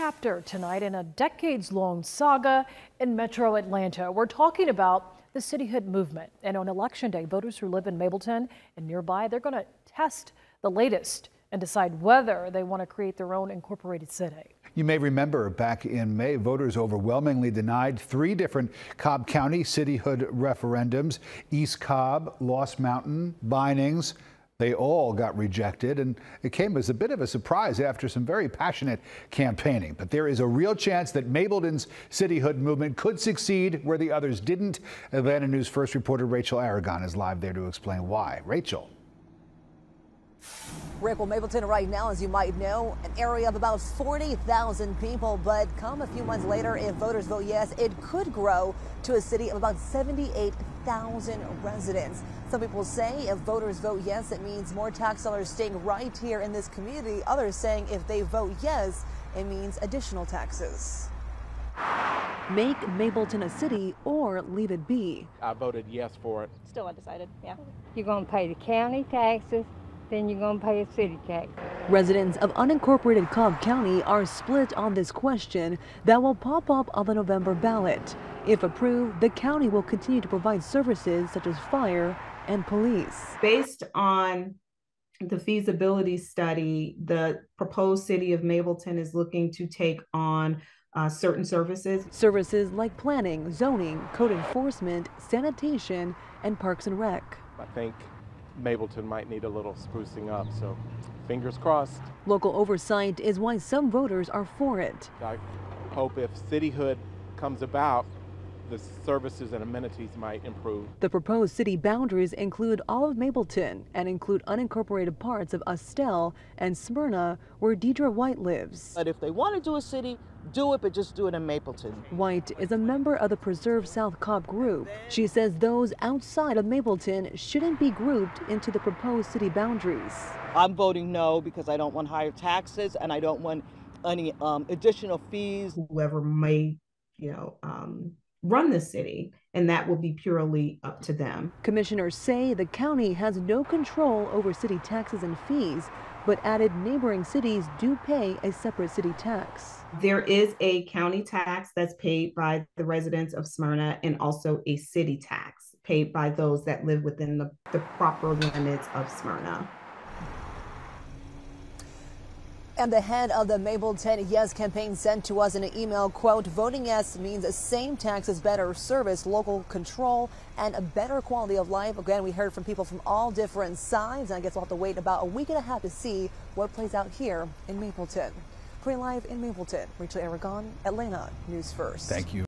chapter tonight in a decades long saga in metro Atlanta. We're talking about the cityhood movement. And on election day, voters who live in Mableton and nearby, they're going to test the latest and decide whether they want to create their own incorporated city. You may remember back in May, voters overwhelmingly denied three different Cobb County cityhood referendums East Cobb, Lost Mountain, Vinings. They all got rejected, and it came as a bit of a surprise after some very passionate campaigning. But there is a real chance that Mableton's cityhood movement could succeed where the others didn't. Atlanta News First reporter Rachel Aragon is live there to explain why. Rachel. Rick, well, Mableton right now, as you might know, an area of about 40,000 people. But come a few months later, if voters vote yes, it could grow to a city of about 78,000 residents. Some people say if voters vote yes, it means more tax dollars staying right here in this community. Others saying if they vote yes, it means additional taxes. Make Mableton a city or leave it be. I voted yes for it. Still undecided, yeah. You're going to pay the county taxes then you're going to pay a city tax. Residents of unincorporated Cobb County are split on this question that will pop up on the November ballot. If approved, the county will continue to provide services such as fire and police. Based on the feasibility study, the proposed city of Mableton is looking to take on uh, certain services. Services like planning, zoning, code enforcement, sanitation, and parks and rec. I think Mableton might need a little sprucing up. So fingers crossed. Local oversight is why some voters are for it. I hope if cityhood comes about, the services and amenities might improve. The proposed city boundaries include all of Mableton and include unincorporated parts of Austell and Smyrna, where Deidre White lives. But if they want to do a city, do it, but just do it in Mableton. White is a member of the Preserve South Cobb group. She says those outside of Mableton shouldn't be grouped into the proposed city boundaries. I'm voting no because I don't want higher taxes and I don't want any um, additional fees. Whoever may, you know, um, run the city, and that will be purely up to them. Commissioners say the county has no control over city taxes and fees, but added neighboring cities do pay a separate city tax. There is a county tax that's paid by the residents of Smyrna and also a city tax paid by those that live within the, the proper limits of Smyrna. And the head of the Mableton Yes campaign sent to us in an email, quote, voting yes means the same taxes, better service, local control, and a better quality of life. Again, we heard from people from all different sides, and I guess we'll have to wait about a week and a half to see what plays out here in Mableton. Pre live in Mableton, Rachel Aragon, Atlanta News First. Thank you.